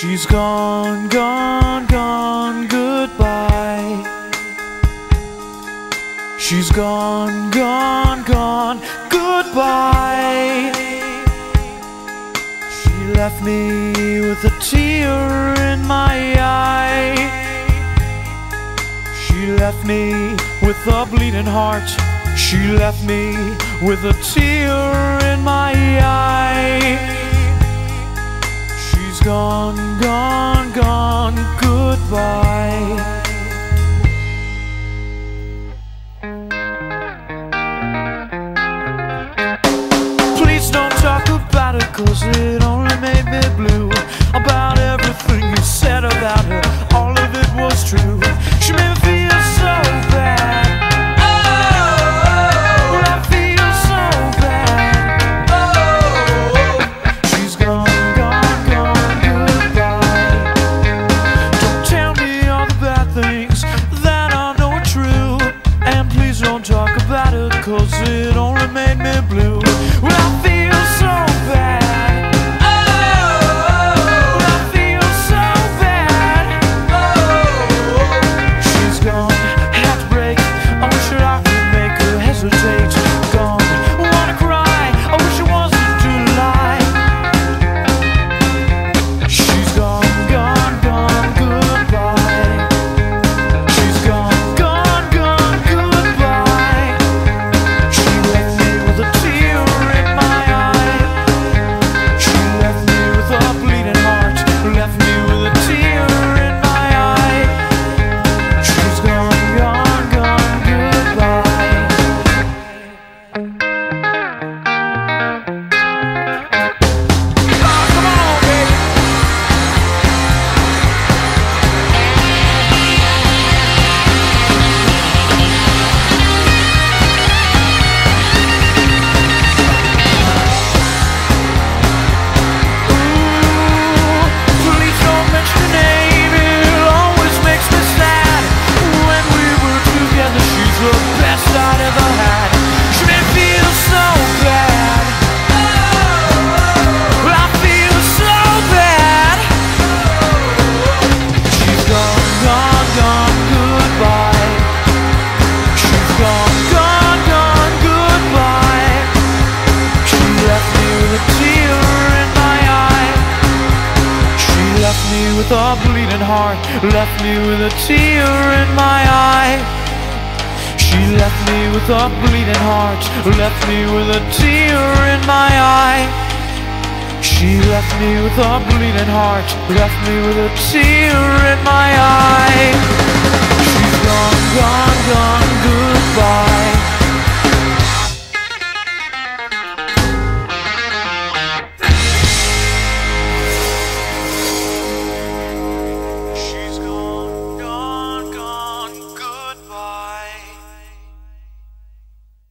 She's gone, gone, gone, goodbye. She's gone, gone, gone, goodbye. She left me with a tear in my eye. She left me with a bleeding heart. She left me with a tear in my eye. Cause it only made me blue. About everything you said about her, all of it was true. She made me feel so bad. Oh, I feel so bad. Oh, she's gone, gone, gone, goodbye. Don't tell me all the bad things that I know are true. And please don't talk about it, cause it only made me blue. With a bleeding heart, left me with a tear in my eye. She left me with a bleeding heart, left me with a tear in my eye. She left me with a bleeding heart, left me with a tear in my eye.